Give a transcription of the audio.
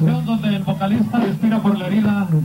donde el vocalista respira por la herida.